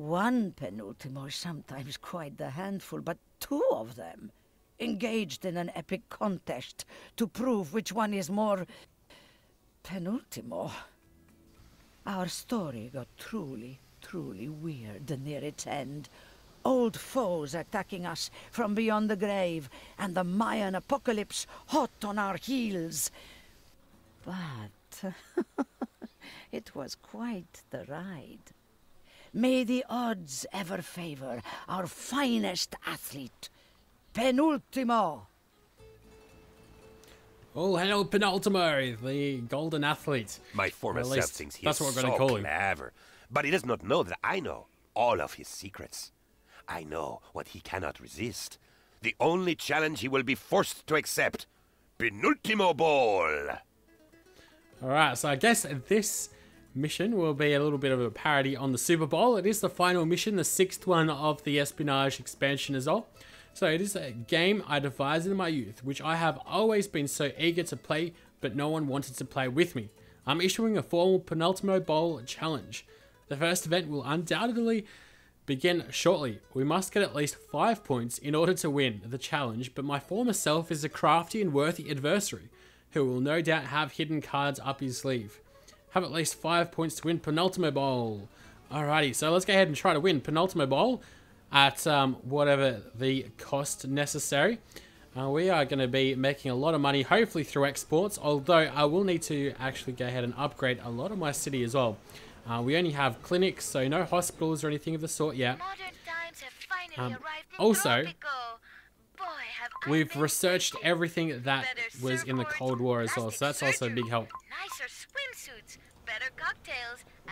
One penultimo is sometimes quite the handful, but two of them engaged in an epic contest to prove which one is more penultimo. Our story got truly, truly weird near its end. Old foes attacking us from beyond the grave, and the Mayan apocalypse hot on our heels. But it was quite the ride. May the odds ever favor our finest athlete, Penultimo. Oh, hello, Penultimo, the golden athlete. My former Or at self thinks he that's is what we're so gonna call him. clever, but he does not know that I know all of his secrets. I know what he cannot resist. The only challenge he will be forced to accept. Penultimo Ball! Alright, so I guess this mission will be a little bit of a parody on the Super Bowl. It is the final mission, the sixth one of the Espionage expansion as well. So it is a game I devised in my youth, which I have always been so eager to play, but no one wanted to play with me. I'm issuing a formal Penultimo Bowl challenge. The first event will undoubtedly begin shortly. We must get at least 5 points in order to win the challenge, but my former self is a crafty and worthy adversary who will no doubt have hidden cards up his sleeve. Have at least 5 points to win Penultimo Bowl. Alrighty, so let's go ahead and try to win Penultimo Bowl at um, whatever the cost necessary. Uh, we are going to be making a lot of money, hopefully through exports, although I will need to actually go ahead and upgrade a lot of my city as well. Uh, we only have clinics, so no hospitals or anything of the sort yet. Modern times have finally Um, also, Tropico. Boy, have I We've researched everything that was in the Cold War as well, so that's also a big help.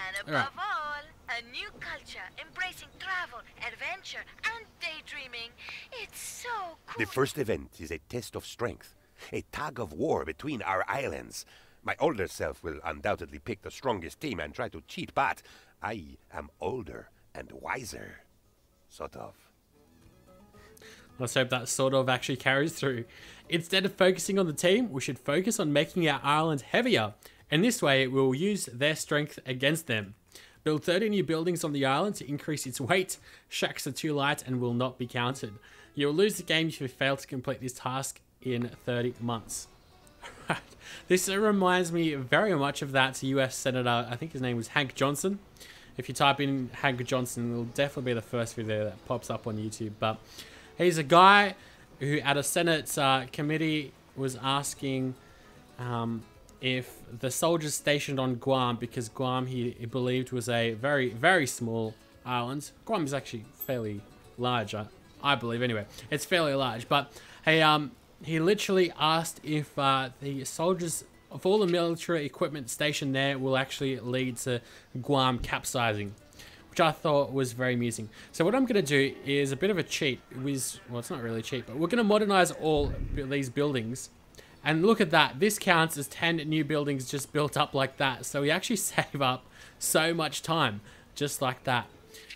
And above Alright. all, a new culture embracing travel, adventure, and daydreaming. It's so cool. The first event is a test of strength, a tug of war between our islands. My older self will undoubtedly pick the strongest team and try to cheat, but I am older and wiser. Sort of. Let's hope that sort of actually carries through. Instead of focusing on the team, we should focus on making our island heavier, and this way we'll use their strength against them. Build 30 new buildings on the island to increase its weight. Shacks are too light and will not be counted. You'll lose the game if you fail to complete this task in 30 months. This reminds me very much of that US Senator, I think his name was Hank Johnson. If you type in Hank Johnson, it'll definitely be the first video that pops up on YouTube. But he's a guy who, at a Senate uh, committee, was asking um, if the soldiers stationed on Guam, because Guam he, he believed was a very, very small island. Guam is actually fairly large, I, I believe. Anyway, it's fairly large. But hey, um, he literally asked if uh, the soldiers of all the military equipment stationed there will actually lead to Guam capsizing which I thought was very amusing. So what I'm going to do is a bit of a cheat. Was, well, it's not really cheap, but we're going to modernize all these buildings. And look at that. This counts as 10 new buildings just built up like that. So we actually save up so much time just like that,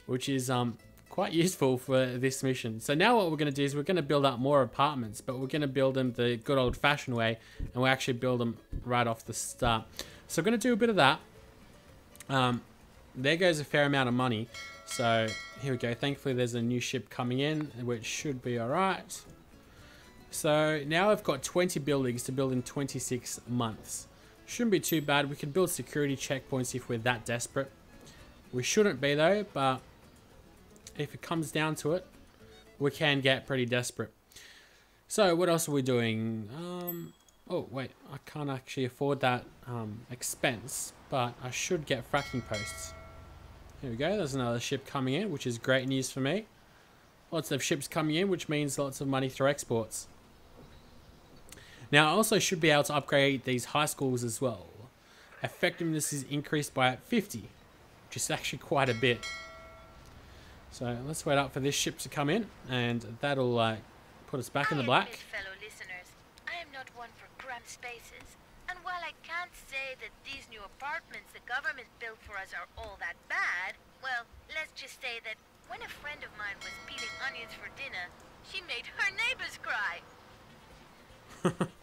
which is um, quite useful for this mission. So now what we're going to do is we're going to build up more apartments, but we're going to build them the good old fashioned way. And we'll actually build them right off the start. So we're going to do a bit of that. Um, there goes a fair amount of money. So here we go. Thankfully, there's a new ship coming in, which should be all right. So now I've got 20 buildings to build in 26 months. Shouldn't be too bad. We can build security checkpoints if we're that desperate. We shouldn't be though, but if it comes down to it, we can get pretty desperate. So what else are we doing? Um, oh wait, I can't actually afford that um, expense, but I should get fracking posts. Here we go. There's another ship coming in, which is great news for me. Lots of ships coming in, which means lots of money through exports. Now, I also should be able to upgrade these high schools as well. Effectiveness is increased by 50, which is actually quite a bit. So let's wait up for this ship to come in, and that'll uh, put us back in the black. fellow listeners, I am not one for cramped spaces. And while I can't say that these new apartments the government built for us are all that bad, well, let's just say that when a friend of mine was peeling onions for dinner, she made her neighbors cry.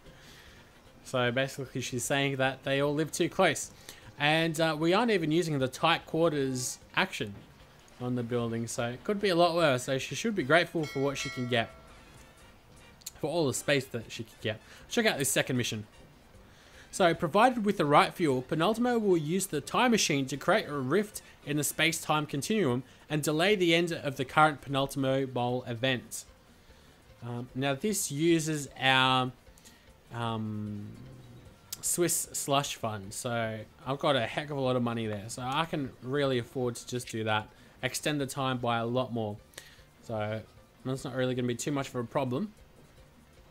So basically, she's saying that they all live too close. And uh, we aren't even using the tight quarters action. on the building. So it could be a lot worse. So she should be grateful for what she can get. For all the space that she could get. Check out this second mission. So, provided with the right fuel, Penultimo will use the time machine to create a rift in the space-time continuum and delay the end of the current Penultimo Bowl event. Um, now, this uses our um, Swiss slush fund, so I've got a heck of a lot of money there, so I can really afford to just do that. Extend the time by a lot more. So, that's not really going to be too much of a problem.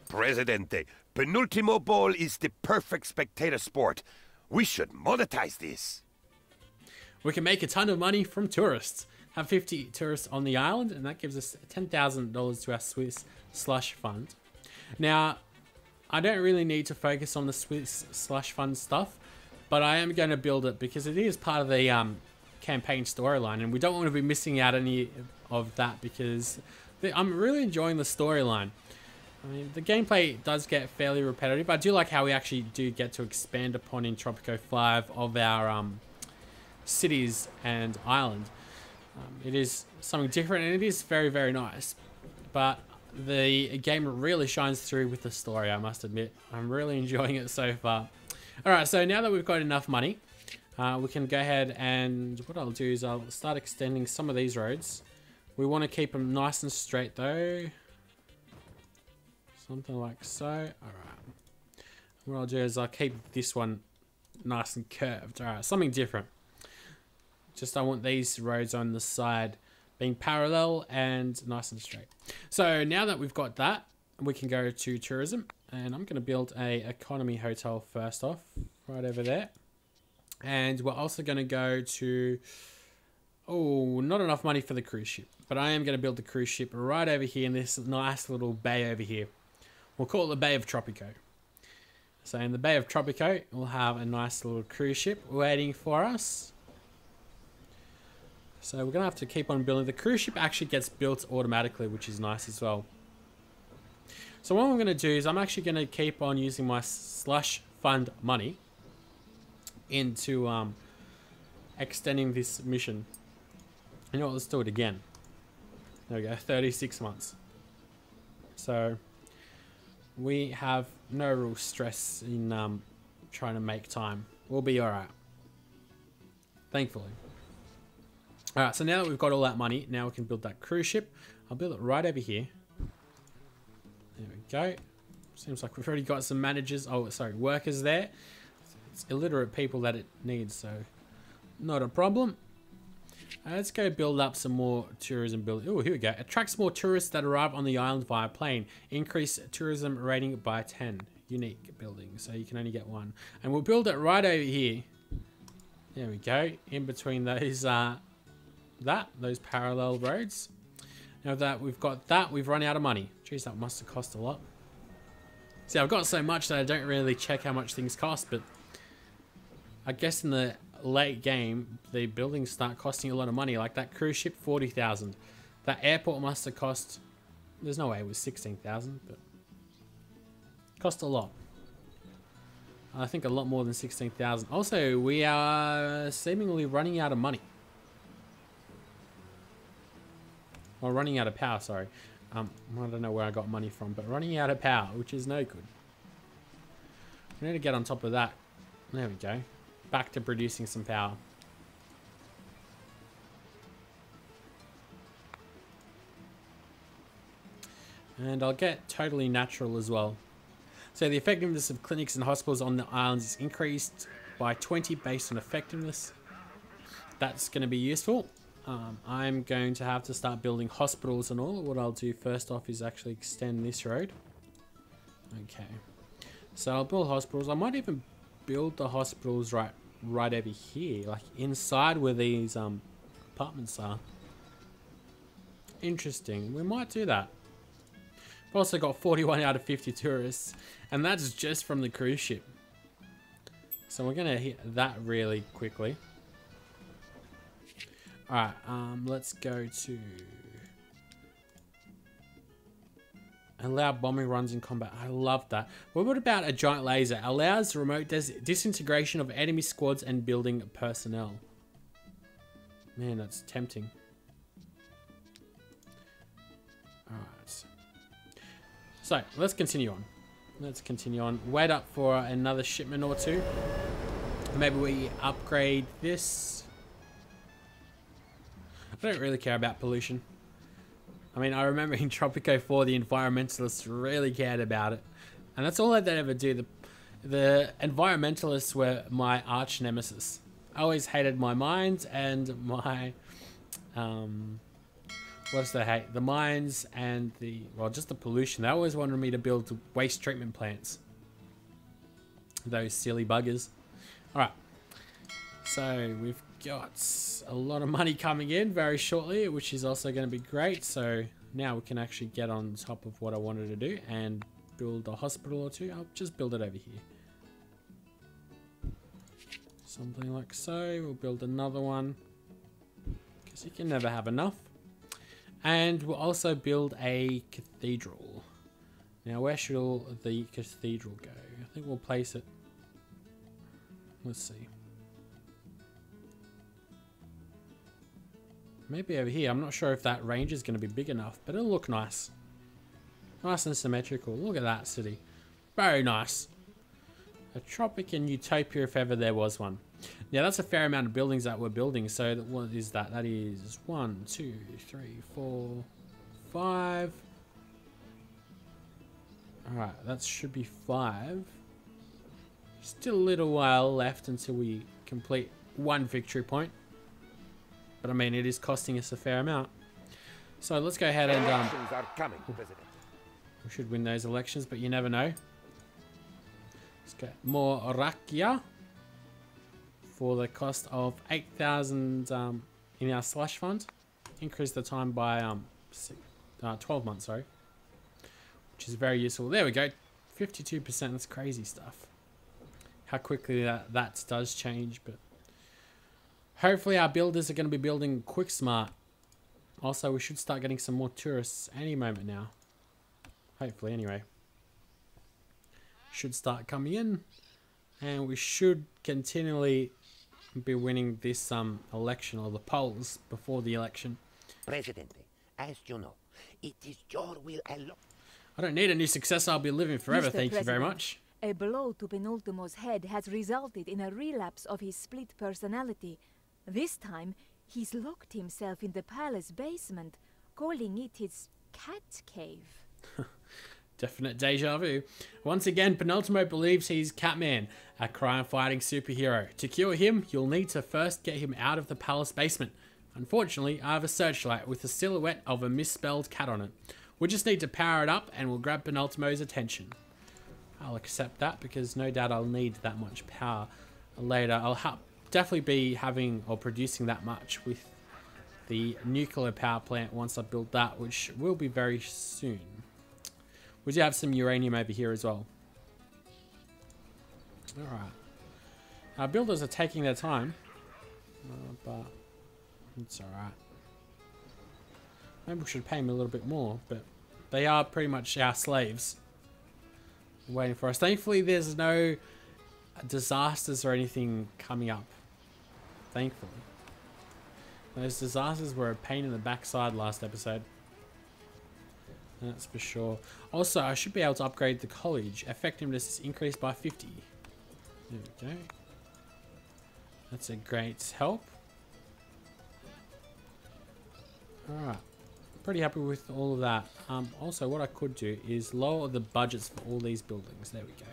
Presidente, Penultimo ball is the perfect spectator sport. We should monetize this. We can make a ton of money from tourists. Have 50 tourists on the island, and that gives us $10,000 to our Swiss slush fund. Now, I don't really need to focus on the Swiss slush fund stuff, but I am going to build it because it is part of the um, campaign storyline, and we don't want to be missing out any of that because I'm really enjoying the storyline. I mean, the gameplay does get fairly repetitive. I do like how we actually do get to expand upon in Tropico 5 of our um, cities and island. Um, it is something different and it is very, very nice. But the game really shines through with the story, I must admit. I'm really enjoying it so far. Alright, so now that we've got enough money, uh, we can go ahead and what I'll do is I'll start extending some of these roads. We want to keep them nice and straight though. Something like so. Alright. What I'll do is I'll keep this one nice and curved. Alright, something different. Just I want these roads on the side being parallel and nice and straight. So now that we've got that, we can go to tourism. And I'm going to build a economy hotel first off, right over there. And we're also going to go to... Oh, not enough money for the cruise ship. But I am going to build the cruise ship right over here in this nice little bay over here. We'll call it the Bay of Tropico. So in the Bay of Tropico, we'll have a nice little cruise ship waiting for us. So we're going to have to keep on building. The cruise ship actually gets built automatically, which is nice as well. So what I'm going to do is I'm actually going to keep on using my slush fund money into um, extending this mission. You know what, let's do it again. There we go, 36 months. So we have no real stress in um, trying to make time. We'll be alright. Thankfully. Alright, so now that we've got all that money, now we can build that cruise ship. I'll build it right over here. There we go. Seems like we've already got some managers, oh sorry, workers there. It's illiterate people that it needs, so not a problem. Uh, let's go build up some more tourism build. Oh, here we go. Attracts more tourists that arrive on the island via plane. Increase tourism rating by 10. Unique building, so you can only get one. And we'll build it right over here. There we go. In between those, uh, that, those parallel roads. Now that we've got that, we've run out of money. Jeez, that must have cost a lot. See, I've got so much that I don't really check how much things cost, but I guess in the late game, the buildings start costing a lot of money. Like that cruise ship, 40,000. That airport must have cost, there's no way it was 16,000, but cost a lot. I think a lot more than 16,000. Also, we are seemingly running out of money. Well, running out of power, sorry. Um, I don't know where I got money from, but running out of power, which is no good. We need to get on top of that. There we go back to producing some power. And I'll get totally natural as well. So the effectiveness of clinics and hospitals on the islands is increased by 20 based on effectiveness. That's going to be useful. Um, I'm going to have to start building hospitals and all. What I'll do first off is actually extend this road. Okay. So I'll build hospitals. I might even build the hospitals right right over here, like inside where these um, apartments are. Interesting. We might do that. We've also got 41 out of 50 tourists, and that's just from the cruise ship. So we're going to hit that really quickly. Alright, um, let's go to Allow bombing runs in combat. I love that. But what about a giant laser? Allows remote dis disintegration of enemy squads and building personnel. Man, that's tempting. Alright. So, let's continue on. Let's continue on. Wait up for another shipment or two. Maybe we upgrade this. I don't really care about pollution. I mean, I remember in Tropico 4, the environmentalists really cared about it. And that's all they'd ever do. The, the environmentalists were my arch nemesis. I always hated my mines and my... Um, what does they hate? The mines and the... Well, just the pollution. They always wanted me to build waste treatment plants. Those silly buggers. Alright. So, we've got a lot of money coming in very shortly, which is also going to be great. So, now we can actually get on top of what I wanted to do and build a hospital or two. I'll just build it over here. Something like so. We'll build another one. Because you can never have enough. And we'll also build a cathedral. Now, where should the cathedral go? I think we'll place it. Let's see. Maybe over here. I'm not sure if that range is going to be big enough, but it'll look nice. Nice and symmetrical. Look at that city. Very nice. A Tropican Utopia if ever there was one. Now that's a fair amount of buildings that we're building. So what is that? That is one, two, three, four, five. Alright, that should be five. Still a little while left until we complete one victory point. But I mean, it is costing us a fair amount. So let's go ahead and... Um, coming, we should win those elections, but you never know. Let's get more Rakia for the cost of 8,000 um, in our slush fund. Increase the time by um, six, uh, 12 months, sorry. Which is very useful. There we go. 52%, that's crazy stuff. How quickly that, that does change, but Hopefully our builders are going to be building quick smart. Also, we should start getting some more tourists any moment now. Hopefully, anyway. Should start coming in. And we should continually be winning this um election or the polls before the election. Presidente, as you know, it is your will alone. I don't need a new successor. I'll be living forever. Mr. Thank you very much. A blow to Penultimo's head has resulted in a relapse of his split personality. This time, he's locked himself in the palace basement, calling it his cat cave. Definite deja vu. Once again, Penultimo believes he's Catman, a crime fighting superhero. To cure him, you'll need to first get him out of the palace basement. Unfortunately, I have a searchlight with a silhouette of a misspelled cat on it. We just need to power it up and we'll grab Penultimo's attention. I'll accept that because no doubt I'll need that much power later. I'll definitely be having or producing that much with the nuclear power plant once I build that, which will be very soon. We do have some uranium over here as well. Alright. Our builders are taking their time. Uh, but it's alright. Maybe we should pay them a little bit more, but they are pretty much our slaves. Waiting for us. Thankfully, there's no disasters or anything coming up. Thankfully. Those disasters were a pain in the backside last episode. That's for sure. Also, I should be able to upgrade the college. Effectiveness is increased by 50. There we go. That's a great help. Alright. Pretty happy with all of that. Um, also, what I could do is lower the budgets for all these buildings. There we go.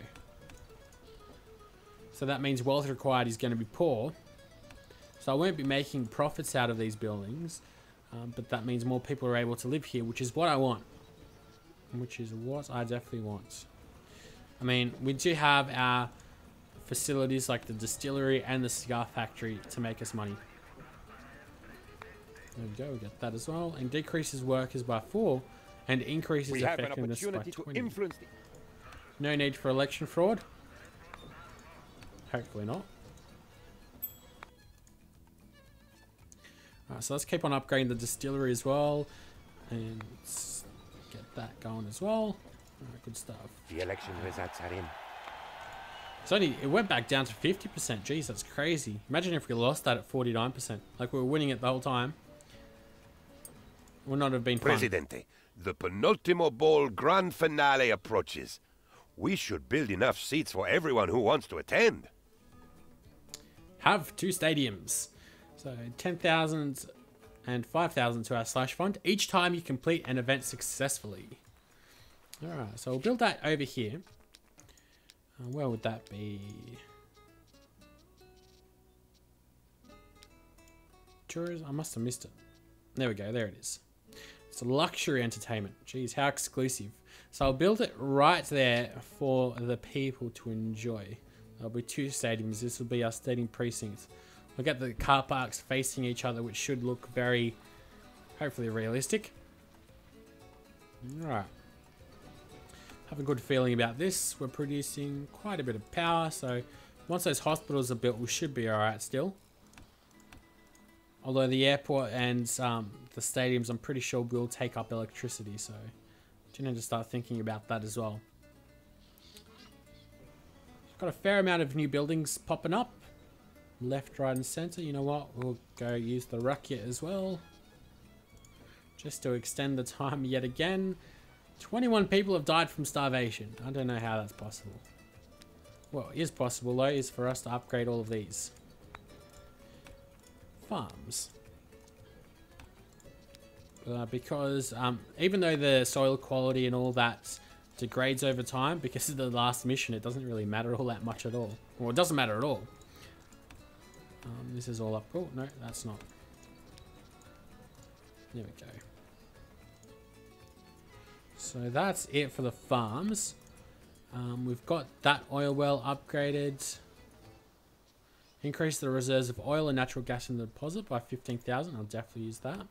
So that means wealth required is going to be poor. So I won't be making profits out of these buildings. Um, but that means more people are able to live here, which is what I want. Which is what I definitely want. I mean, we do have our facilities like the distillery and the cigar factory to make us money. There we go, we get that as well. And decreases workers by 4 and increases We have an effectiveness by opportunity to 20. influence the No need for election fraud. Hopefully not. Alright, so let's keep on upgrading the distillery as well. And let's get that going as well. Alright, good stuff. The election results are in. It's only, it went back down to 50%. Jeez, that's crazy. Imagine if we lost that at 49%. Like we were winning it the whole time. Would not have been fun. Presidente, The penultimo ball grand finale approaches. We should build enough seats for everyone who wants to attend. Have two stadiums. So 10,000 and 5,000 to our slash fund each time you complete an event successfully. Alright, so we'll build that over here. Uh, where would that be? Tourism? I must have missed it. There we go, there it is. It's a luxury entertainment. Jeez, how exclusive. So I'll build it right there for the people to enjoy. There'll be two stadiums. This will be our stadium precinct. We'll get the car parks facing each other, which should look very, hopefully realistic. Alright. Have a good feeling about this. We're producing quite a bit of power, so once those hospitals are built, we should be alright still. Although the airport and um, the stadiums, I'm pretty sure will take up electricity, so you need to start thinking about that as well. Got a fair amount of new buildings popping up. Left, right, and center. You know what? We'll go use the rocket as well. Just to extend the time yet again. 21 people have died from starvation. I don't know how that's possible. It is possible though, is for us to upgrade all of these. Farms. Uh, because um, even though the soil quality and all that degrades over time, because of the last mission, it doesn't really matter all that much at all. Well, it doesn't matter at all. Um, this is all up. Oh, no, that's not. There we go. So that's it for the farms. Um, we've got that oil well upgraded. Increase the reserves of oil and natural gas in the deposit by 15,000. I'll definitely use that.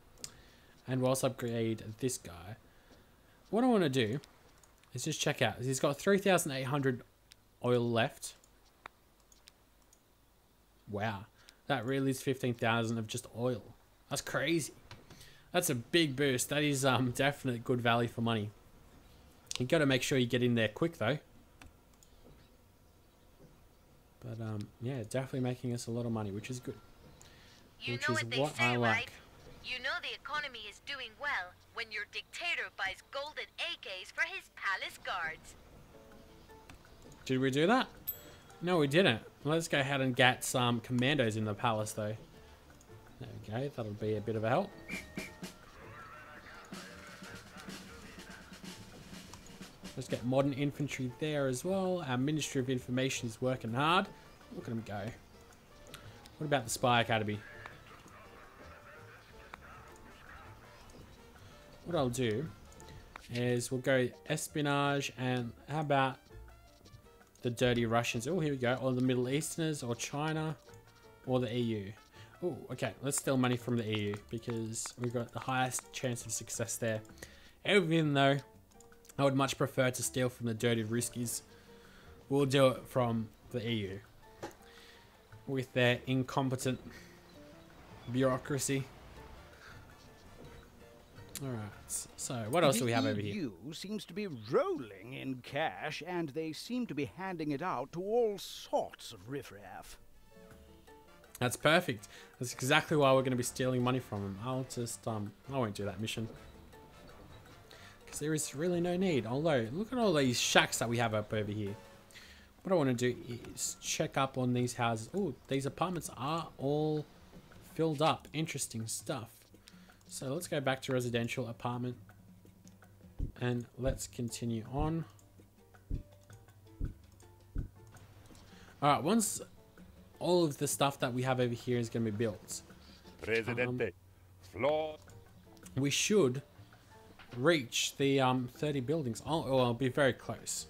And we'll also upgrade this guy. What I want to do is just check out. He's got 3,800 oil left. Wow. That really is 15,000 of just oil. That's crazy. That's a big boost. That is um, definitely good value for money. You got to make sure you get in there quick though. But um, yeah, definitely making us a lot of money, which is good. You which know is what they what say, I like. right? You know the economy is doing well when your dictator buys golden AKs for his palace guards. Did we do that? No, we didn't. Let's go ahead and get some commandos in the palace though. There we go. That'll be a bit of a help. Let's get modern infantry there as well. Our Ministry of Information is working hard. Look at them go. What about the Spy Academy? What I'll do is we'll go espionage and how about the dirty Russians? Oh, here we go. Or the Middle Easterners or China or the EU. Oh, okay. Let's steal money from the EU because we've got the highest chance of success there. Even though I would much prefer to steal from the dirty Ruskies. We'll do it from the EU. With their incompetent bureaucracy. Alright, so what else do we have over here? The EU seems to be rolling in cash, and they seem to be handing it out to all sorts of riffraff. That's perfect. That's exactly why we're going to be stealing money from them. I'll just, um, I won't do that mission. Because there is really no need. Although, look at all these shacks that we have up over here. What I want to do is check up on these houses. Oh, these apartments are all filled up. Interesting stuff. So let's go back to residential apartment. And let's continue on. Alright, once all of the stuff that we have over here is going to be built. Floor. we should reach the um 30 buildings. Oh, well, I'll be very close.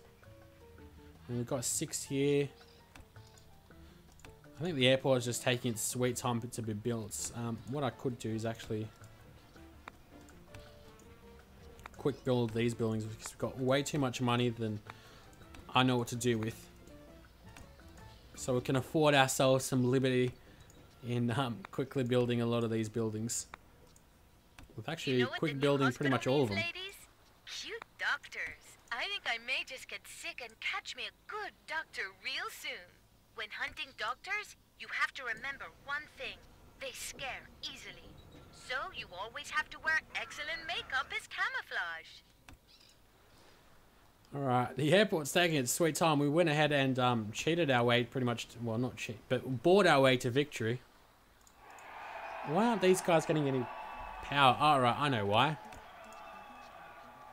And we've got six here. I think the airport is just taking its sweet time to be built. Um, what I could do is actually quick build of these buildings because we've got way too much money than I know what to do with. So we can afford ourselves some liberty in um, quickly building a lot of these buildings. We've actually you know quick building pretty much all of them. Ladies? Cute doctors. I think I may just get sick and catch me a good doctor real soon. When hunting doctors, you have to remember one thing. They scare easily. So you always have to wear excellent makeup as camouflage. All right, the airport's taking its sweet time. We went ahead and um, cheated our way, pretty much. To, well, not cheat, but bored our way to victory. Why aren't these guys getting any power? All right, I know why.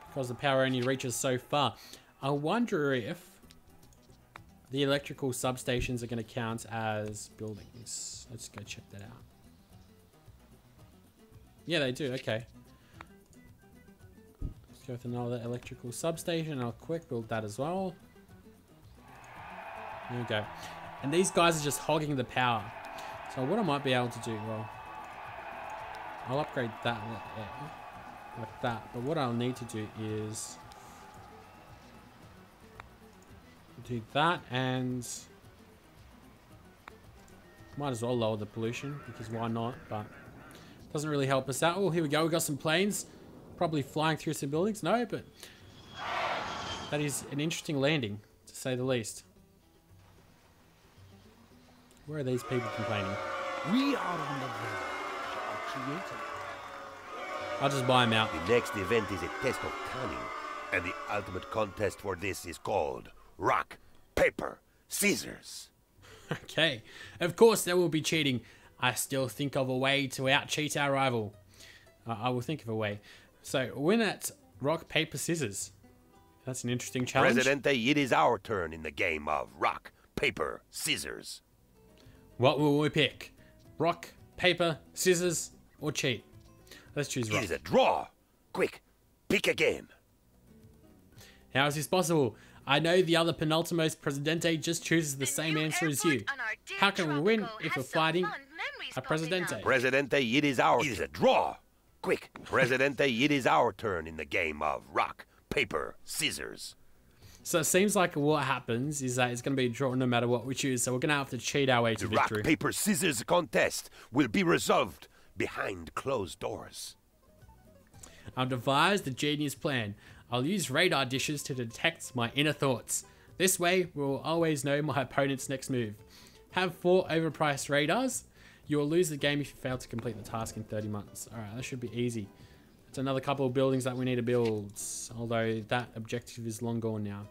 Because the power only reaches so far. I wonder if the electrical substations are going to count as buildings. Let's go check that out. Yeah, they do. Okay. Let's go with another electrical substation. I'll quick build that as well. There we go. And these guys are just hogging the power. So what I might be able to do, well, I'll upgrade that like that. But what I'll need to do is do that and might as well lower the pollution because why not? But doesn't really help us out. Oh, here we go. We've got some planes probably flying through some buildings. No, but that is an interesting landing to say the least. Where are these people complaining? We are on the verge of creating. I'll just buy them out. The next event is a test of cunning, and the ultimate contest for this is called rock, paper, scissors. Okay. Of course there will be cheating. I still think of a way to out-cheat our rival. Uh, I will think of a way. So, win at rock, paper, scissors. That's an interesting challenge. Presidente, it is our turn in the game of rock, paper, scissors. What will we pick? Rock, paper, scissors, or cheat? Let's choose It rock. is a draw. Quick, pick again. How is this possible? I know the other penultimos Presidente just chooses the The same answer as you. airport on our dear How can we win if we're fighting fond memories a Presidente? Presidente, it is our. It is a draw. Quick, Presidente, it is our turn in the game of rock, paper, scissors. So it seems like what happens is that it's going to be a draw no matter what we choose. So we're going to have to cheat our way to The rock, victory. paper, scissors contest will be resolved behind closed doors. I've devised a genius plan. I'll use radar dishes to detect my inner thoughts. This way, we'll always know my opponent's next move. Have four overpriced radars. You will lose the game if you fail to complete the task in 30 months. Alright, that should be easy. It's another couple of buildings that we need to build, although that objective is long gone now.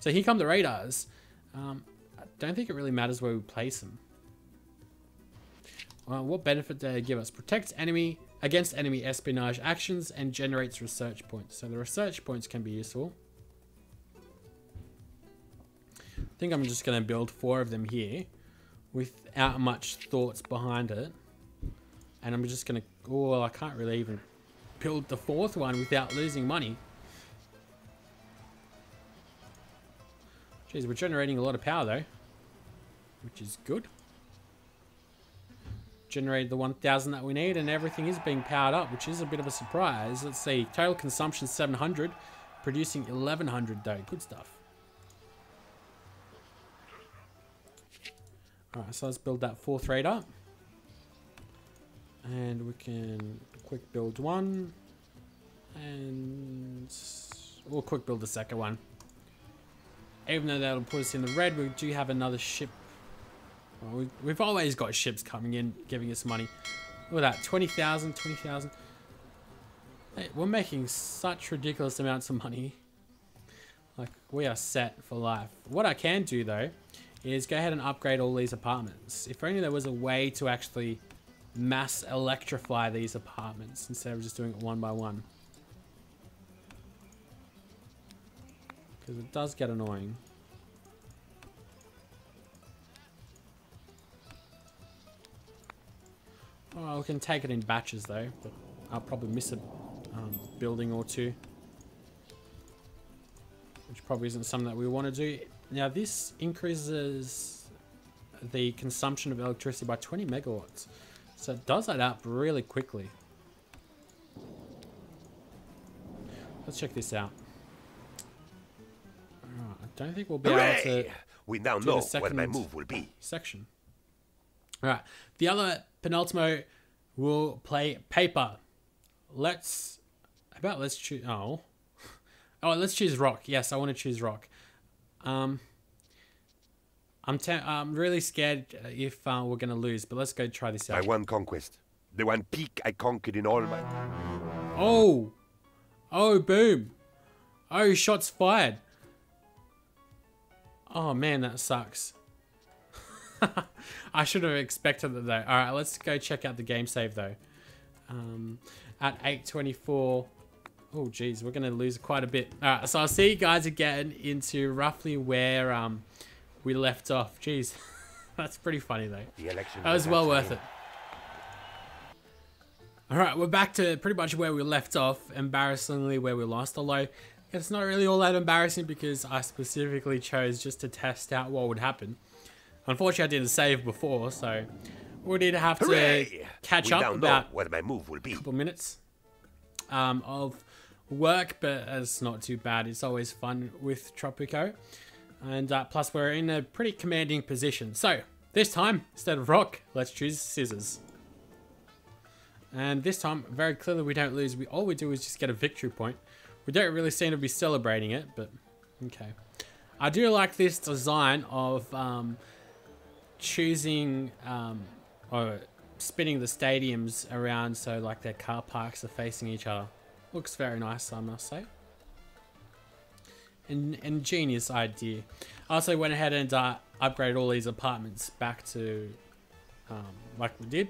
So here come the radars. Um, I don't think it really matters where we place them. Uh, what benefit do they give us? Protects enemy against enemy espionage actions and generates research points. So the research points can be useful. I think I'm just going to build four of them here without much thoughts behind it. And I'm just going to... Oh, I can't really even build the fourth one without losing money. Jeez, we're generating a lot of power though, which is good. Generated the 1000 that we need and everything is being powered up, which is a bit of a surprise. Let's see, total consumption 700, producing 1100 though, good stuff. Alright, so let's build that fourth radar. And we can quick build one. And we'll quick build the second one. Even though that'll put us in the red, we do have another ship. Well, we, we've always got ships coming in, giving us money. Look at that, 20,000, 20,000. Hey, we're making such ridiculous amounts of money. Like, we are set for life. What I can do, though, is go ahead and upgrade all these apartments. If only there was a way to actually mass electrify these apartments instead of just doing it one by one. Because it does get annoying. Oh, we can take it in batches though, but I'll probably miss a um, building or two. Which probably isn't something that we want to do. Now this increases the consumption of electricity by 20 megawatts. So it does add up really quickly. Let's check this out. I don't think we'll be able to We now know what my move will be. section. Alright, the other penultimo will play paper. Let's, about let's choose, oh. Oh, let's choose rock. Yes, I want to choose rock. Um, I'm, te- I'm really scared uh, if uh, we're going to lose, but let's go try this My out. one conquest. The one peak I conquered in all my... Oh! Oh, boom! Oh, shots fired. Oh man, that sucks. I should have expected that though. Alright, let's go check out the game save though. Um, at 8.24... Oh geez, we're going to lose quite a bit. Alright, so I'll see you guys again into roughly where um, we left off. Jeez, that's pretty funny though. The election That was well worth it. Alright, we're back to pretty much where we left off, embarrassingly where we lost, although it's not really all that embarrassing because I specifically chose just to test out what would happen. Unfortunately, I didn't save before, so we need to have to catch we up about what my move will be. a couple minutes um, of work, but it's not too bad. It's always fun with Tropico. And uh, plus, we're in a pretty commanding position. So, this time, instead of rock, let's choose scissors. And this time, very clearly, we don't lose. We All we do is just get a victory point. We don't really seem to be celebrating it, but okay. I do like this design of um, choosing um, or spinning the stadiums around so like their car parks are facing each other. Looks very nice, I must say. An ingenious idea. I also went ahead and uh, upgraded all these apartments back to um, like we did.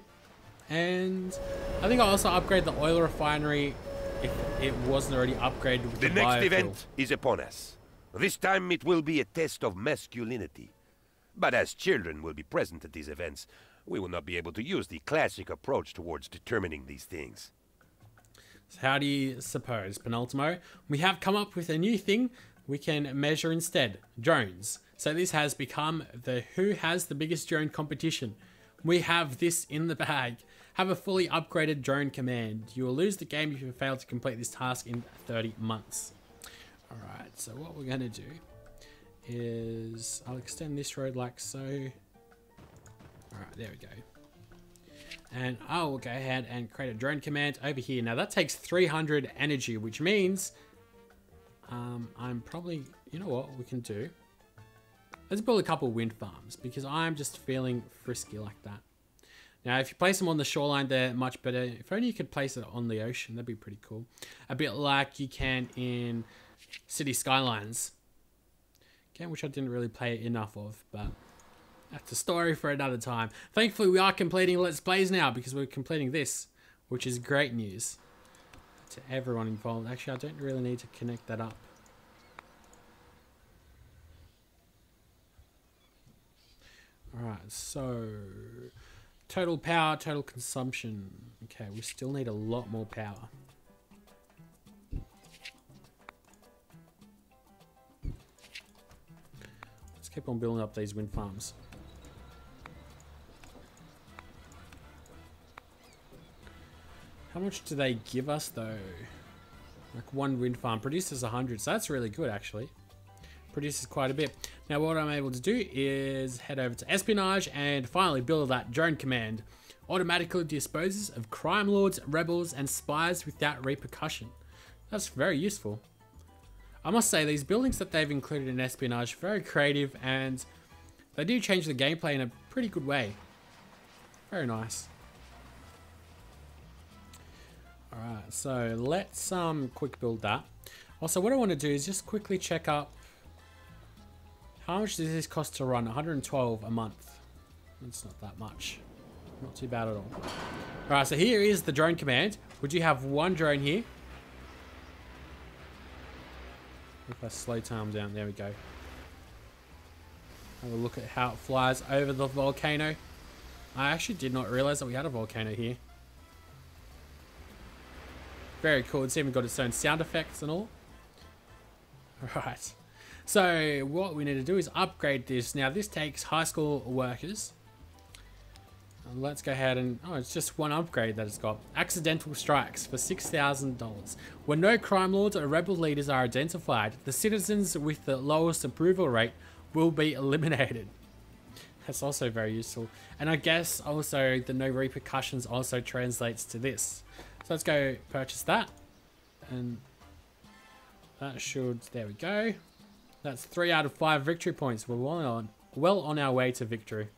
And I think I also upgraded the oil refinery if it wasn't already upgraded with The the, next biofuel. event is upon us. This time it will be a test of masculinity. But as children will be present at these events, we will not be able to use the classic approach towards determining these things. How do you suppose, Penultimo? We have come up with a new thing we can measure instead drones. So this has become the Who Has the Biggest Drone competition. We have this in the bag. Have a fully upgraded drone command. You will lose the game if you fail to complete this task in 30 months. Alright, so what we're going to do is I'll extend this road like so. Alright, there we go. And I will go ahead and create a drone command over here. Now that takes 300 energy, which means um, I'm probably, you know what we can do? Let's build a couple wind farms because I'm just feeling frisky like that. Now, if you place them on the shoreline, they're much better. If only you could place it on the ocean, that'd be pretty cool. A bit like you can in City Skylines. Game which I didn't really play enough of, but that's a story for another time. Thankfully, we are completing Let's Plays now because we're completing this, which is great news to everyone involved. Actually, I don't really need to connect that up. Alright, so total power, total consumption. Okay, we still need a lot more power. Let's keep on building up these wind farms. How much do they give us though? Like one wind farm produces 100, so that's really good actually. Produces quite a bit. Now what I'm able to do is head over to espionage and finally build that drone command. Automatically disposes of crime lords, rebels, and spies without repercussion. That's very useful. I must say these buildings that they've included in espionage very creative and they do change the gameplay in a pretty good way. Very nice. Alright, so let's um quick build that. Also, what I want to do is just quickly check up how much does this cost to run? 112 a month. It's not that much. Not too bad at all. Alright, so here is the drone command. Would you have one drone here? If I slow time down, there we go. Have a look at how it flies over the volcano. I actually did not realize that we had a volcano here. Very cool. It's even got its own sound effects and all. Right. So what we need to do is upgrade this. Now this takes high school workers. Let's go ahead and, oh, it's just one upgrade that it's got. Accidental strikes for $6,000. When no crime lords or rebel leaders are identified, the citizens with the lowest approval rate will be eliminated. That's also very useful. And I guess also the no repercussions also translates to this. So let's go purchase that. And that should, there we go. That's three out of five victory points. We're well on, well on our way to victory.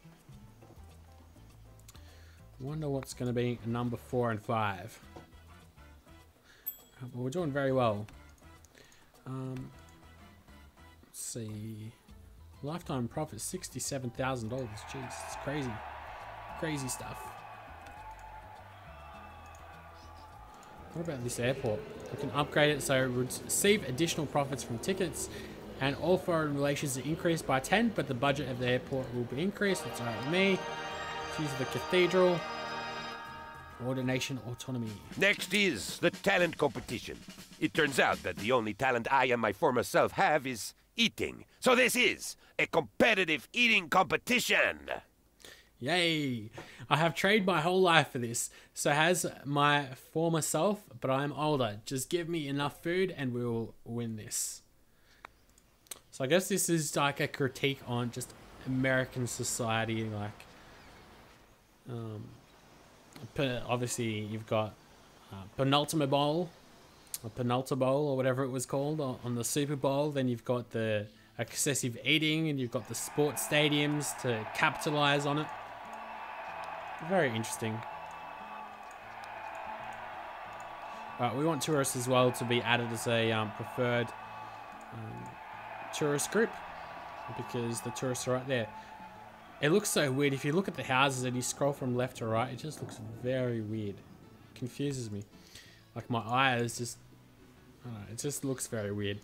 Wonder what's going to be number four and five. Uh, but we're doing very well. Um, let's see. Lifetime profit $67,000. Jeez, it's crazy. Crazy stuff. What about this airport? We can upgrade it so it would receive additional profits from tickets and all foreign relations are increased by 10, but the budget of the airport will be increased. It's alright with me. Use the cathedral. Ordination autonomy. Next is the talent competition. It turns out that the only talent I and my former self have is eating. So this is a competitive eating competition. Yay! I have trained my whole life for this. So has my former self, but I'm older. Just give me enough food and we will win this. So I guess this is like a critique on just American society, like um, obviously you've got uh, penultimate bowl, or penultimate bowl, or whatever it was called on the Super Bowl. Then you've got the excessive eating, and you've got the sports stadiums to capitalize on it. Very interesting. Uh, we want tourists as well to be added as a um, preferred um, tourist group because the tourists are right there. It looks so weird. If you look at the houses and you scroll from left to right, it just looks very weird. Confuses me. Like my eyes just, I don't know, it just looks very weird.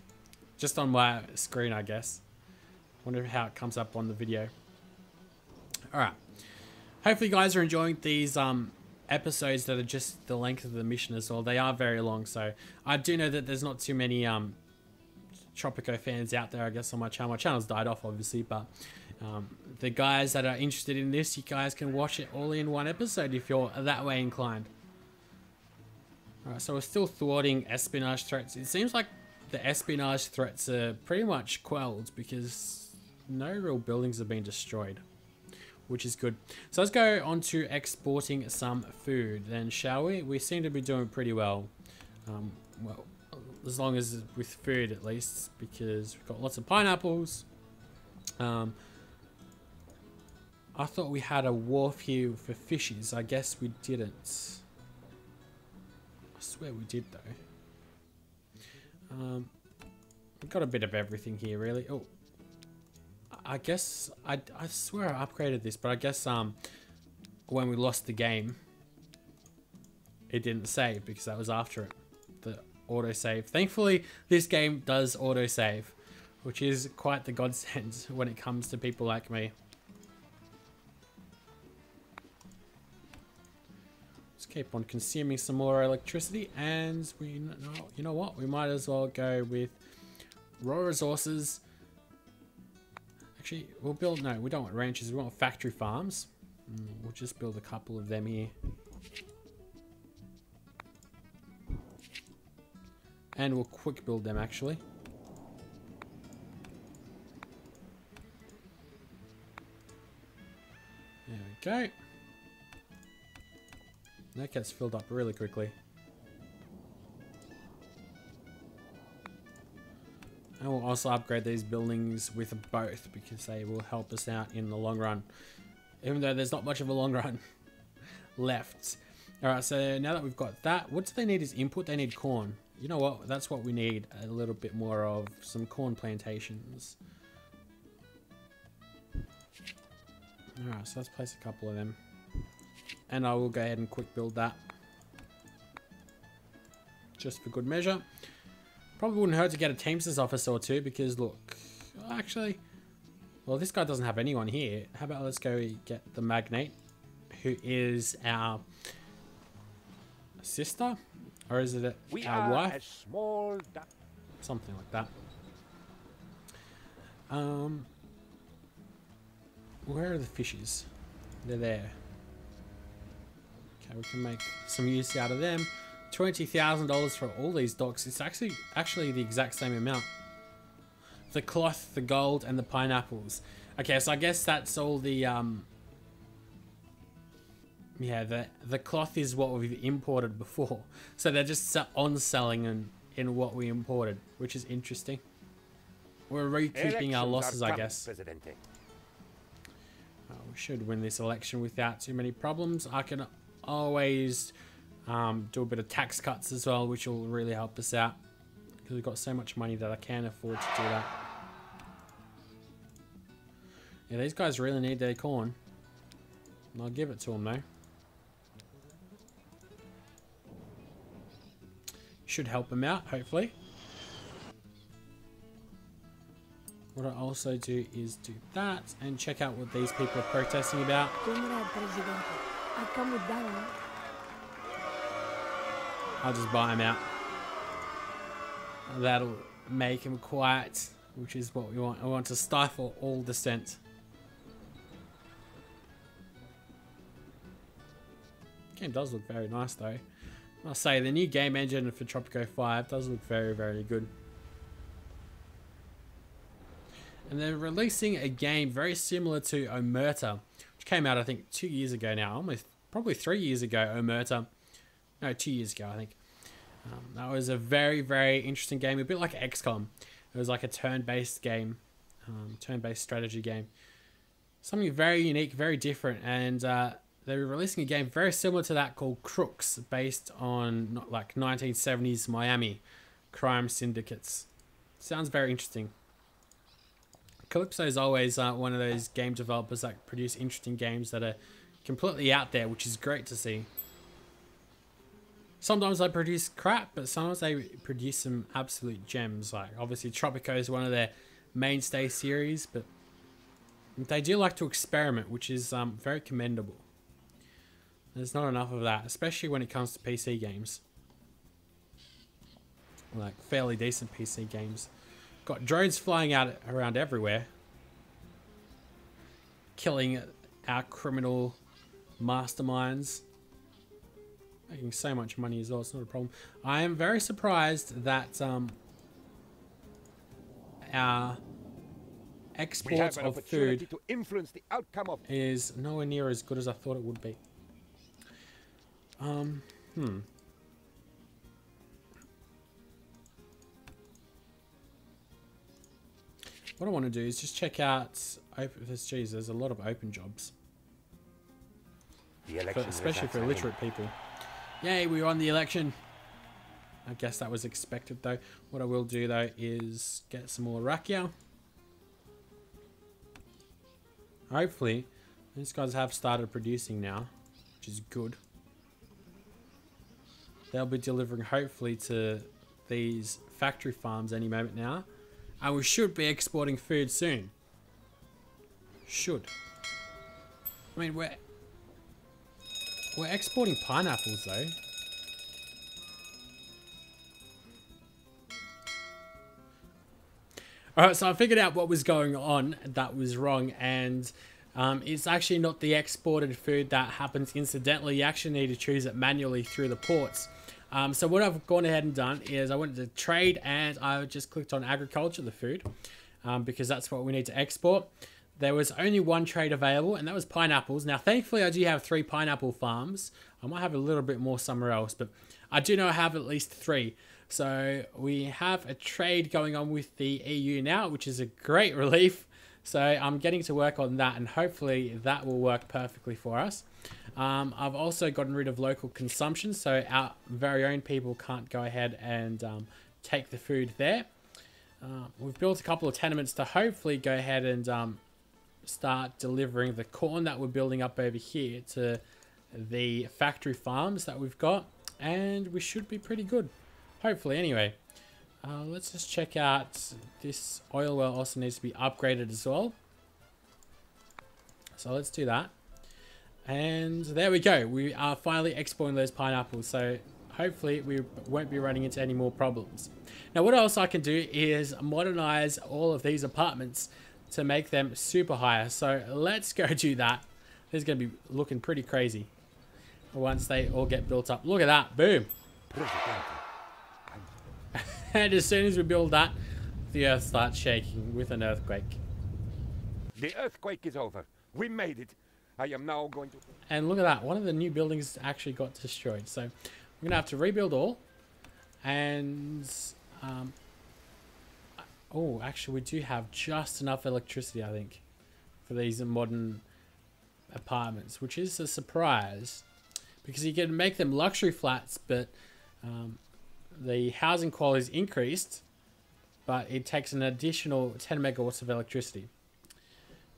Just on my screen, I guess. Wonder how it comes up on the video. Alright. Hopefully you guys are enjoying these um, episodes that are just the length of the mission as well. They are very long, so I do know that there's not too many um, Tropico fans out there, I guess, on my channel. My channel's died off, obviously, but um, the guys that are interested in this, you guys can watch it all in one episode if you're that way inclined. Alright, so we're still thwarting espionage threats. It seems like the espionage threats are pretty much quelled because no real buildings have been destroyed, which is good. So let's go on to exporting some food then, shall we? We seem to be doing pretty well. Um, well, as long as with food at least, because we've got lots of pineapples. Um, I thought we had a wharf here for fishes. I guess we didn't. I swear we did though. Um, we've got a bit of everything here really. Oh, I guess I, I swear I upgraded this, but I guess um when we lost the game, it didn't save because that was after it. The autosave. Thankfully, this game does autosave, which is quite the godsend when it comes to people like me. Let's keep on consuming some more electricity and we you know what we might as well go with raw resources actually we'll build no we don't want ranches we want factory farms. Mm, we'll just build a couple of them here. And we'll quick build them actually. There we go. That gets filled up really quickly. And we'll also upgrade these buildings with both because they will help us out in the long run. Even though there's not much of a long run left. Alright, so now that we've got that, what do they need is input? They need corn. You know what? That's what we need a little bit more of. Some corn plantations. Alright, so let's place a couple of them. And I will go ahead and quick build that. Just for good measure. Probably wouldn't hurt to get a Teamsters officer or two because look, actually, well this guy doesn't have anyone here. How about let's go get the Magnate, who is our sister? Or is it we our wife? A small Something like that. Um, where are the fishes? They're there. Okay, we can make some use out of them. $20,000 for all these docks. It's actually actually the exact same amount. The cloth, the gold, and the pineapples. Okay, so I guess that's all the... Um, yeah, the, the cloth is what we've imported before. So they're just on selling in, in what we imported, which is interesting. We're recouping our losses, I guess. Uh, we should win this election without too many problems. I can always um, do a bit of tax cuts as well, which will really help us out. Because we've got so much money that I can afford to do that. Yeah, these guys really need their corn. I'll give it to them though. Should help them out, hopefully. What I also do is do that and check out what these people are protesting about. I'll just buy them out. That'll make them quiet, which is what we want. I want to stifle all dissent. Game does look very nice though. I'll say the new game engine for Tropico 5 does look very, very good. And they're releasing a game very similar to Omerta, which came out I think two years ago now, almost probably three years ago. Omerta, no, two years ago I think. Um, that was a very, very interesting game, a bit like XCOM. It was like a turn-based game, um, turn-based strategy game. Something very unique, very different, and uh, they were releasing a game very similar to that called Crookz, based on not like 1970s Miami crime syndicates. Sounds very interesting. Kalypso is always uh, one of those game developers that produce interesting games that are completely out there, which is great to see. Sometimes they produce crap, but sometimes they produce some absolute gems. Like obviously Tropico is one of their mainstay series, but they do like to experiment, which is um, very commendable. There's not enough of that, especially when it comes to PC games. Like fairly decent PC games. Got drones flying out around everywhere. Killing our criminal masterminds. Making so much money as well, it's not a problem. I am very surprised that um, our exports of food to influence the outcome of is nowhere near as good as I thought it would be. Um, hmm. What I want to do is just check out open. Geez, there's a lot of open jobs, the for, especially for illiterate people. Yay, we won the election. I guess that was expected though. What I will do though is get some more rakia. Hopefully, these guys have started producing now, which is good. They'll be delivering hopefully to these factory farms any moment now. And we should be exporting food soon. Should. I mean, we're... We're exporting pineapples though. Alright, so I figured out what was going on that was wrong and um, it's actually not the exported food that happens incidentally. You actually need to choose it manually through the ports. Um, so what I've gone ahead and done is I went to trade and I just clicked on agriculture, the food, um, because that's what we need to export. There was only one trade available and that was pineapples. Now thankfully I do have three pineapple farms. I might have a little bit more somewhere else, but I do know I have at least three. So we have a trade going on with the EU now, which is a great relief. So I'm getting to work on that and hopefully that will work perfectly for us. Um, I've also gotten rid of local consumption, so our very own people can't go ahead and um, take the food there. Uh, we've built a couple of tenements to hopefully go ahead and um, start delivering the corn that we're building up over here to the factory farms that we've got, and we should be pretty good. Hopefully, anyway. Uh, let's just check out this oil well also needs to be upgraded as well. So let's do that. And there we go. We are finally exporting those pineapples. So hopefully we won't be running into any more problems. Now what else I can do is modernize all of these apartments to make them super higher. So let's go do that. This is going to be looking pretty crazy once they all get built up. Look at that. Boom. and as soon as we build that, the earth starts shaking with an earthquake. The earthquake is over. We made it. I am now going to. And look at that. One of the new buildings actually got destroyed. So we're going to have to rebuild all. And... Um, oh, actually we do have just enough electricity, I think. For these modern apartments, which is a surprise because you can make them luxury flats, but um, the housing quality is increased, but it takes an additional 10 megawatts of electricity.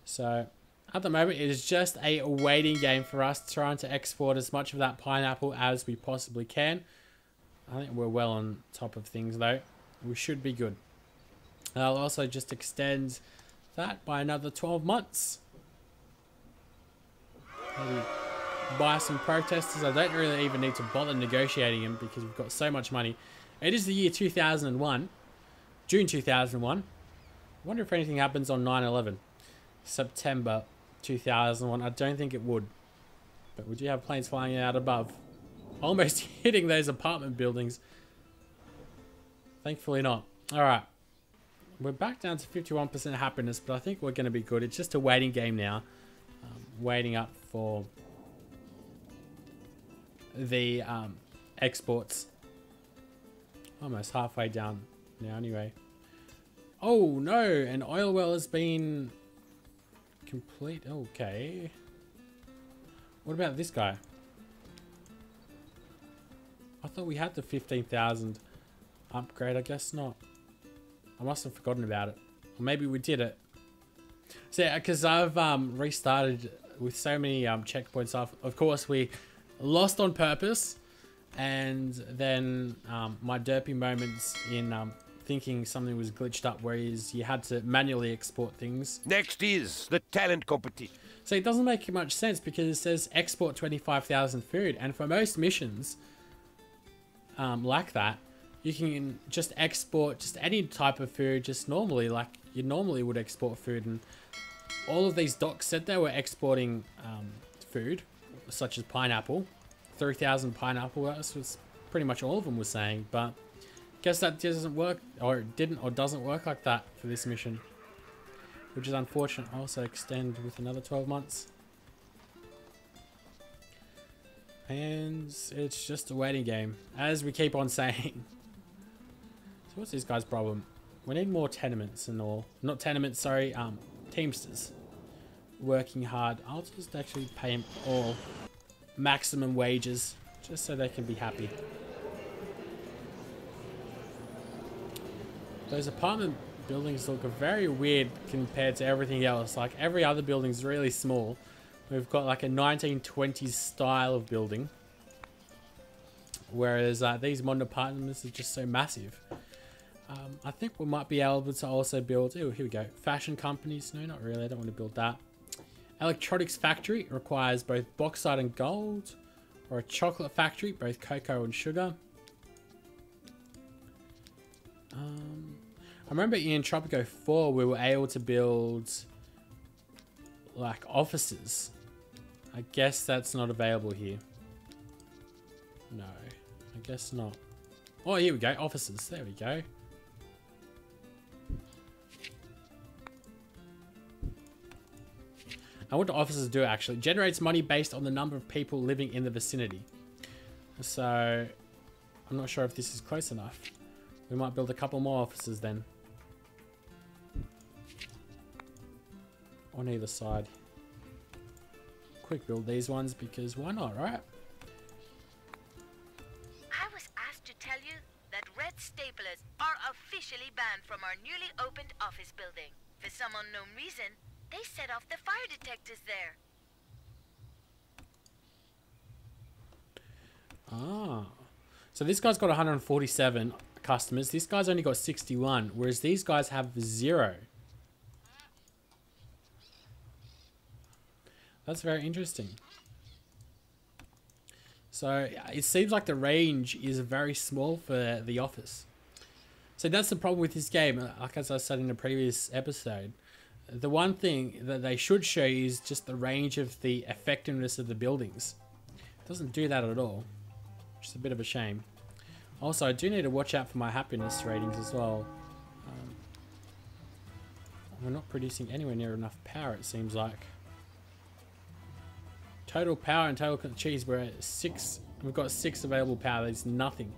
So at the moment, it is just a waiting game for us, trying to export as much of that pineapple as we possibly can. I think we're well on top of things though. We should be good. I'll also just extend that by another 12 months. Maybe buy some protesters. I don't really even need to bother negotiating them because we've got so much money. It is the year 2001, June 2001. I wonder if anything happens on 9-11, September 2001. I don't think it would. But would you have planes flying out above? Almost hitting those apartment buildings. Thankfully not. Alright. We're back down to 51% happiness, but I think we're going to be good. It's just a waiting game now. Um, waiting up for the um, exports. Almost halfway down now anyway. Oh no, an oil well has been complete. Okay. What about this guy? I thought we had the 15,000 upgrade. I guess not. I must have forgotten about it. Or maybe we did it. So, yeah, because I've um, restarted with so many um, checkpoints off. Of course, we lost on purpose. And then um, my derpy moments in um, thinking something was glitched up, whereas you had to manually export things. Next is the talent competition. So it doesn't make much sense because it says export 25,000 food. And for most missions um, like that, you can just export just any type of food just normally like you normally would export food. And all of these docks said they were exporting um, food such as pineapple. 3,000 pineapple, that was pretty much all of them were saying. But guess that doesn't work or it didn't or doesn't work like that for this mission. Which is unfortunate. Also extend with another 12 months. And it's just a waiting game, as we keep on saying. So what's this guy's problem? We need more tenements and all. Not tenements, sorry, um, teamsters. Working hard. I'll just actually pay him all maximum wages, just so they can be happy. Those apartment buildings look very weird compared to everything else. Like every other building is really small. We've got like a 1920s style of building. Whereas uh, these modern apartments are just so massive. Um, I think we might be able to also build... Oh, here we go. Fashion companies. No, not really. I don't want to build that. Electronics factory requires both bauxite and gold. Or a chocolate factory, both cocoa and sugar. Um, I remember in Tropico 4 we were able to build like offices. I guess that's not available here. No, I guess not. Oh, here we go. Offices. There we go. And what do offices do actually? Generates money based on the number of people living in the vicinity. So, I'm not sure if this is close enough. We might build a couple more offices then. On either side. Quick build these ones because why not, right? I was asked to tell you that red staplers are officially banned from our newly opened office building. For some unknown reason, they set off the fire detectors there. Ah. So this guy's got 147 customers. This guy's only got 61, whereas these guys have zero. That's very interesting. So it seems like the range is very small for the office. So that's the problem with this game. Like as I said in the previous episode, the one thing that they should show you is just the range of the effectiveness of the buildings. It doesn't do that at all, which is a bit of a shame. Also, I do need to watch out for my happiness ratings as well. Um, we're not producing anywhere near enough power, it seems like. Total power and total cheese, we're at six. We've got six available power. There's nothing.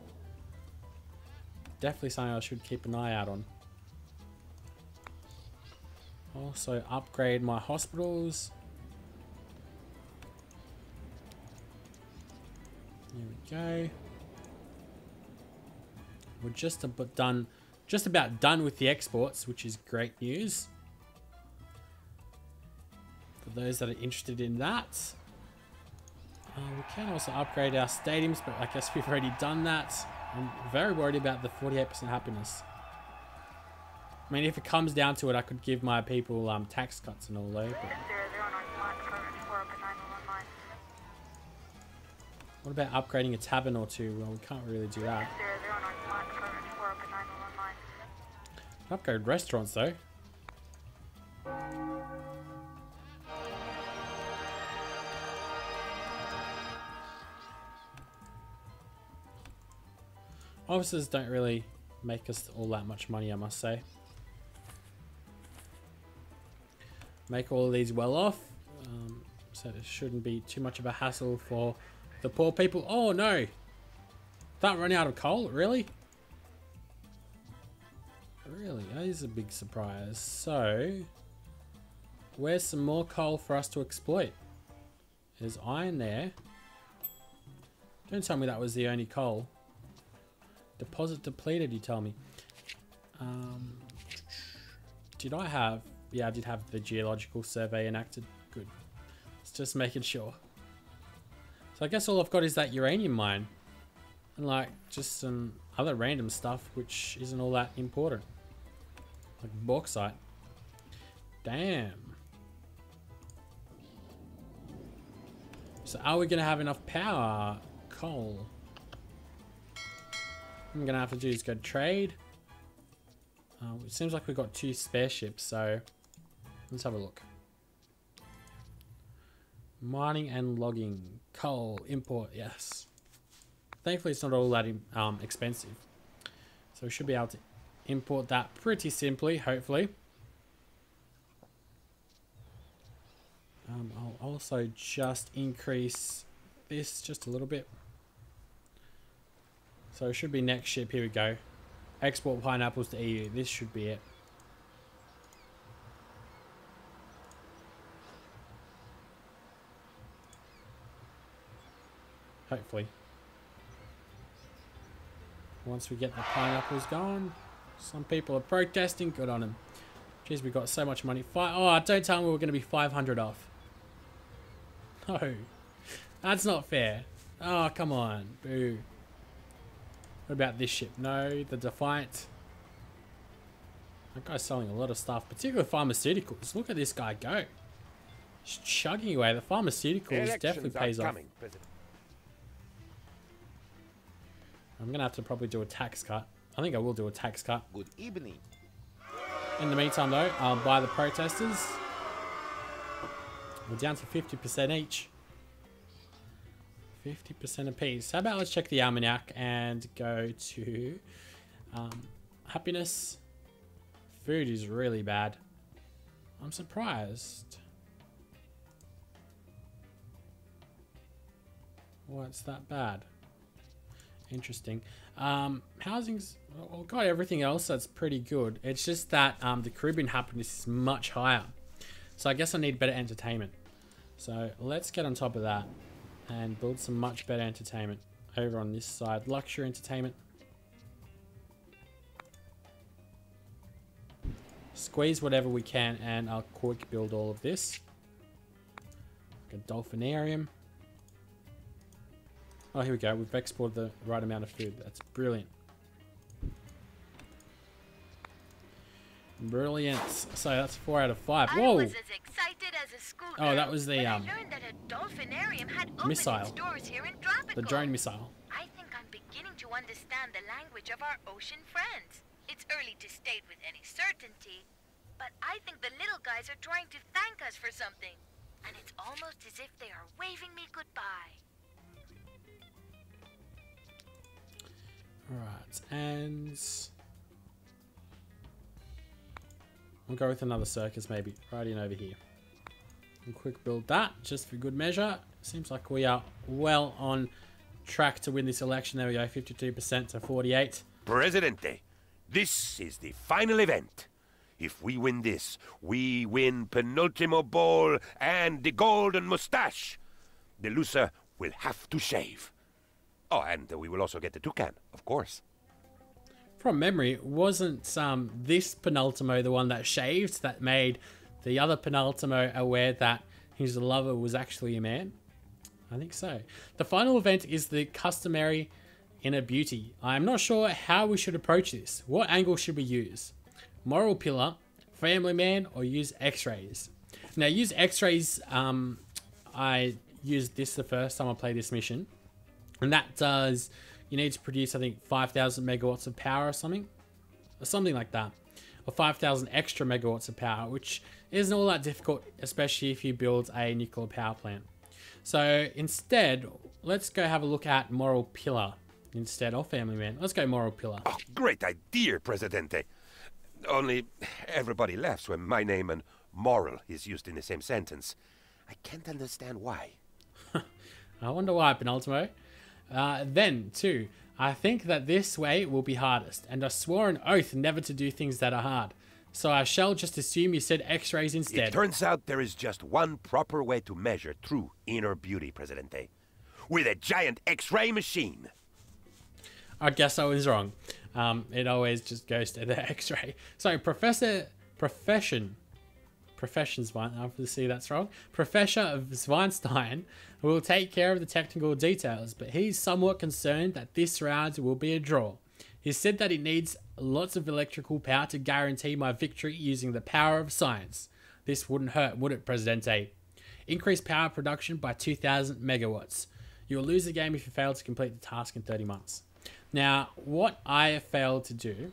Definitely something I should keep an eye out on. Also upgrade my hospitals. There we go. We're just about done, just about done with the exports, which is great news. For those that are interested in that. Uh, we can also upgrade our stadiums, but I guess we've already done that. I'm very worried about the 48% happiness. I mean, if it comes down to it, I could give my people um, tax cuts and all that. But what about upgrading a tavern or two? Well, we can't really do that. Upgrade restaurants though. Officers don't really make us all that much money, I must say. Make all of these well off, um, so it shouldn't be too much of a hassle for the poor people. Oh no! That run out of coal? Really? Really? That is a big surprise. So, where's some more coal for us to exploit? There's iron there. Don't tell me that was the only coal. Deposit depleted, you tell me. Um, did I have... Yeah, I did have the geological survey enacted. Good. It's just making sure. So I guess all I've got is that uranium mine. And like, just some other random stuff which isn't all that important. Like bauxite. Damn. So are we going to have enough power? Coal. I'm gonna have to do is go trade. Uh, it seems like we've got two spare ships, so let's have a look. Mining and logging, coal, import, yes. Thankfully it's not all that um, expensive. So we should be able to import that pretty simply, hopefully. Um, I'll also just increase this just a little bit. So it should be next ship. Here we go. Export pineapples to EU. This should be it. Hopefully. Once we get the pineapples going. Some people are protesting. Good on them. Jeez, we got so much money. Five, oh, don't tell me we're going to be 500 off. No. That's not fair. Oh, come on. Boo. What about this ship? No, the Defiant. That guy's selling a lot of stuff, particularly pharmaceuticals. Look at this guy go. He's chugging away. The pharmaceuticals Elections definitely pays off. President. I'm going to have to probably do a tax cut. I think I will do a tax cut. Good evening. In the meantime, though, I'll buy the protesters. We're down to 50% each. 50% apiece. How about let's check the almanac and go to um, happiness. Food is really bad. I'm surprised. What's that bad? Interesting. Um, housing's well, got everything else that's pretty good. It's just that um, the Caribbean happiness is much higher. So I guess I need better entertainment. So let's get on top of that and build some much better entertainment over on this side. Luxury entertainment. Squeeze whatever we can and I'll quick build all of this. Like a dolphinarium. Oh, here we go. We've exported the right amount of food. That's brilliant. Brilliant. So that's four out of five. Whoa! oh, that was the um missile. The drone missile. I think I'm beginning to understand the language of our ocean friends. It's early to state with any certainty, but I think the little guys are trying to thank us for something. And it's almost as if they are waving me goodbye. Alright, and We'll go with another circus maybe, right in over here. And quick build that, just for good measure. Seems like we are well on track to win this election. There we go, 52% to 48. Presidente, this is the final event. If we win this, we win Penultimobowl and the golden mustache. The loser will have to shave. Oh, and we will also get the toucan, of course. From memory, wasn't um, this penultimo the one that shaved that made the other penultimo aware that his lover was actually a man? I think so. The final event is the customary inner beauty. I'm not sure how we should approach this. What angle should we use? Moral pillar, family man, or use x-rays? Now, use x-rays, um, I used this the first time I played this mission. And that does, you need to produce, I think, 5,000 megawatts of power or something. Or something like that. Or 5,000 extra megawatts of power, which isn't all that difficult, especially if you build a nuclear power plant. So instead, let's go have a look at Moral Pillar instead of Family Man. Let's go Moral Pillar. Oh, great idea, Presidente. Only everybody laughs when my name and moral is used in the same sentence. I can't understand why. I wonder why, Penultimo. Uh, then, too, I think that this way will be hardest, and I swore an oath never to do things that are hard. So I shall just assume you said x-rays instead. It turns out there is just one proper way to measure true inner beauty, Presidente. With a giant X-ray machine. I guess I was wrong. Um, it always just goes to the x-ray. So Professor Profession Profession Zweinstein, obviously that's wrong. Professor of Zweinstein will take care of the technical details, but he's somewhat concerned that this round will be a draw. He said that it needs lots of electrical power to guarantee my victory using the power of science. This wouldn't hurt, would it, Presidente? Increase power production by 2,000 megawatts. You'll lose the game if you fail to complete the task in 30 months. Now, what I failed to do,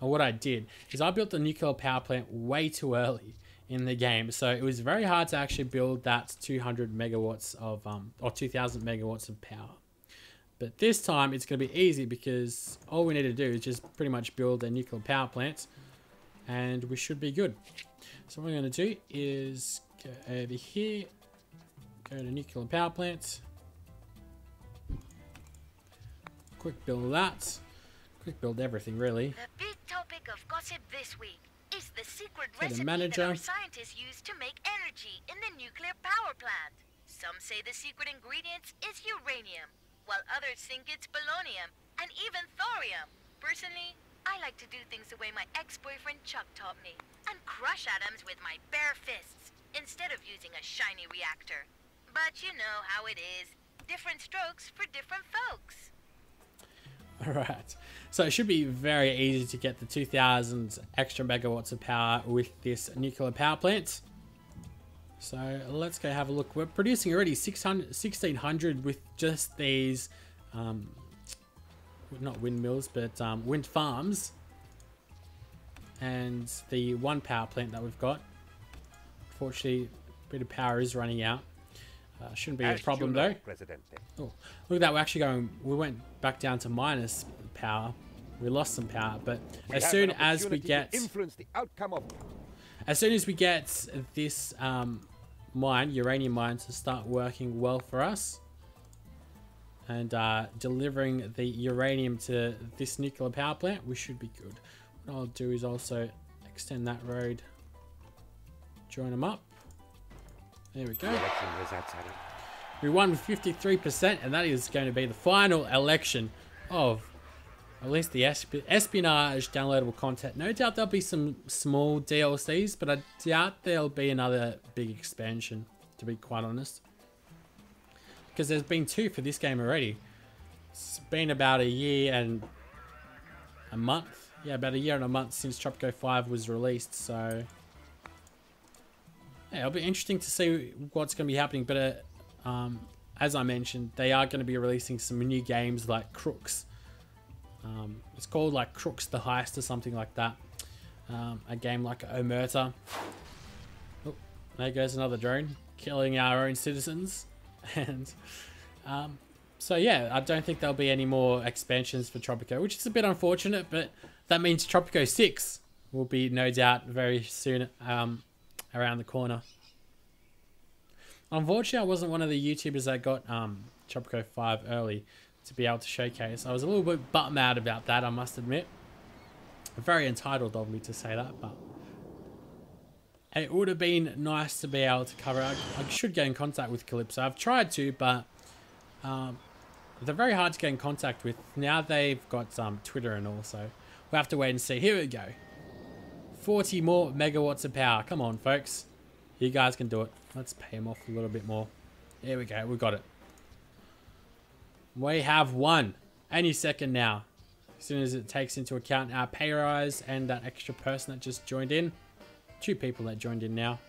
or what I did, is I built the nuclear power plant way too early in the game. So it was very hard to actually build that 200 megawatts of, um, or 2,000 megawatts of power. But this time it's going to be easy because all we need to do is just pretty much build a nuclear power plant and we should be good. So what we're going to do is go over here, go to nuclear power plant, quick build that, quick build everything really. The big topic of gossip this week the secret Okay, the manager. that our scientists use to make energy in the nuclear power plant. Some say the secret ingredient is uranium, while others think it's polonium and even thorium. Personally, I like to do things the way my ex-boyfriend Chuck taught me, and crush atoms with my bare fists instead of using a shiny reactor. But you know how it is. Different strokes for different folks. Alright, so it should be very easy to get the 2000 extra megawatts of power with this nuclear power plant. So let's go have a look. We're producing already 600, 1600 with just these, um, not windmills, but um, wind farms. And the one power plant that we've got. Unfortunately, a bit of power is running out. Uh, shouldn't be a problem you know, though. Presidente. Oh, look at that. We're actually going. We went back down to minus power. We lost some power, but We as soon as we get, influence the outcome of as soon as we get this um, mine, uranium mine, to start working well for us, and uh, delivering the uranium to this nuclear power plant, we should be good. What I'll do is also extend that road, join them up. There we go. election results are in. We won with 53%, and that is going to be the final election of at least the espionage downloadable content. No doubt there'll be some small DLCs, but I doubt there'll be another big expansion, to be quite honest. Because there's been two for this game already. It's been about a year and a month. Yeah, about a year and a month since Tropico 5 was released, so... Yeah, it'll be interesting to see what's going to be happening, but uh, um, as I mentioned, they are going to be releasing some new games like Crookz. Um, it's called like Crookz the Heist or something like that. Um, a game like Omerta. Oh, there goes another drone, killing our own citizens. And um, so yeah, I don't think there'll be any more expansions for Tropico, which is a bit unfortunate, but that means Tropico 6 will be no doubt very soon um, around the corner. Unfortunately, I wasn't one of the YouTubers that got um, Tropico 5 early to be able to showcase. I was a little bit butt mad about that, I must admit. Very entitled of me to say that, but it would have been nice to be able to cover. I, I should get in contact with Kalypso. I've tried to, but um, They're very hard to get in contact with. Now they've got um, Twitter and all, so we'll have to wait and see. Here we go. 40 more megawatts of power. Come on, folks. You guys can do it. Let's pay them off a little bit more. Here we go. We got it. We have one. Any second now. As soon as it takes into account our pay rise and that extra person that just joined in. Two people that joined in now.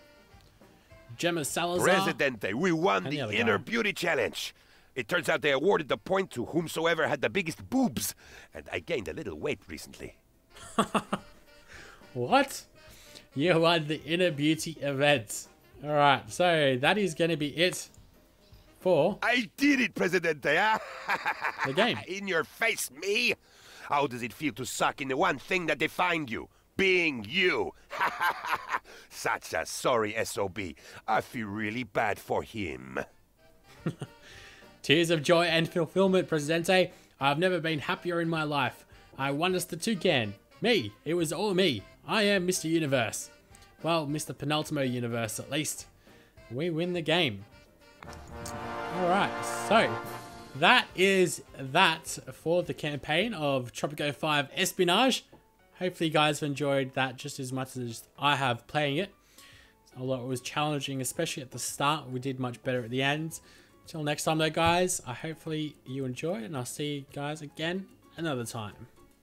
Gemma Salazar. Presidente, we won the the Inner guy. Beauty Challenge. It turns out they awarded the point to whomsoever had the biggest boobs, and I gained a little weight recently. What? You won the Inner Beauty event. Alright, so that is going to be it for I did it, Presidente, the game. In your face, me! How does it feel to suck in the one thing that defined you? Being you! Such a sorry SOB. I feel really bad for him. Tears of joy and fulfillment, Presidente. I've never been happier in my life. I won us the toucan. Me. It was all me. I am Mr. Universe. Well, Mr. Penultimo Universe at least. We win the game. Alright, so that is that for the campaign of Tropico 5 Espionage. Hopefully you guys have enjoyed that just as much as I have playing it. Although it was challenging, especially at the start, we did much better at the end. Till next time though guys, I hopefully you enjoy and I'll see you guys again another time.